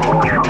Thank you.